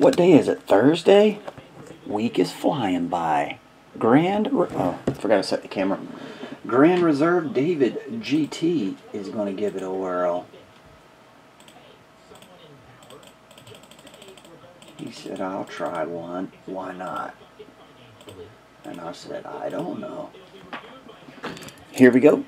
What day is it? Thursday? Week is flying by. Grand. Oh, forgot to set the camera. Grand Reserve David GT is going to give it a whirl. He said, I'll try one. Why not? And I said, I don't know. Here we go.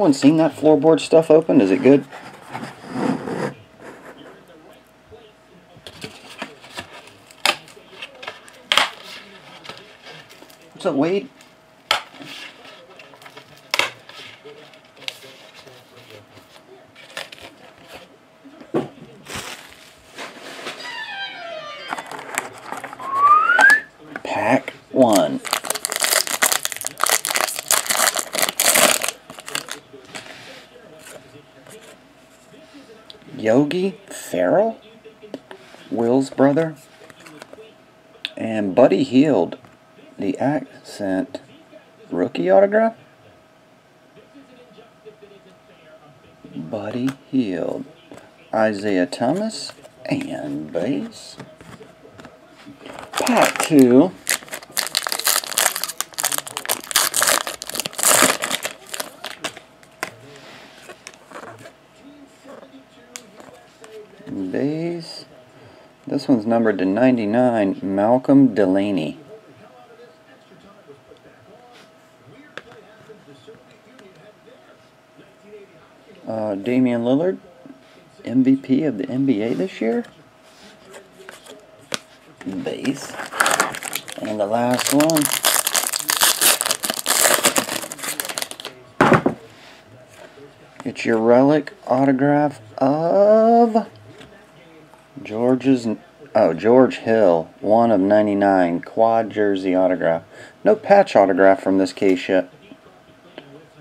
Anyone seen that floorboard stuff open? Is it good? What's up, Wade? Pack one. Yogi Ferrell, Will's brother, and Buddy Hield, the accent rookie autograph. Buddy Hield, Isaiah Thomas, and base. Pack two. Base. This one's numbered to 99. Malcolm Delaney. Uh, Damian Lillard, MVP of the NBA this year. Base. And the last one. It's your relic autograph of George's oh George Hill, one of 99, quad jersey autograph. No patch autograph from this case yet.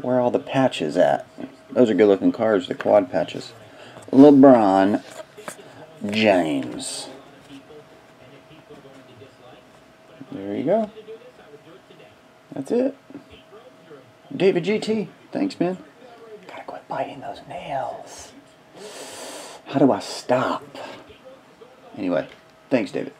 Where are all the patches at? Those are good looking cards, the quad patches. LeBron James. There you go. That's it. David GT. Thanks, man. Gotta quit biting those nails. How do I stop? Anyway, thanks, David.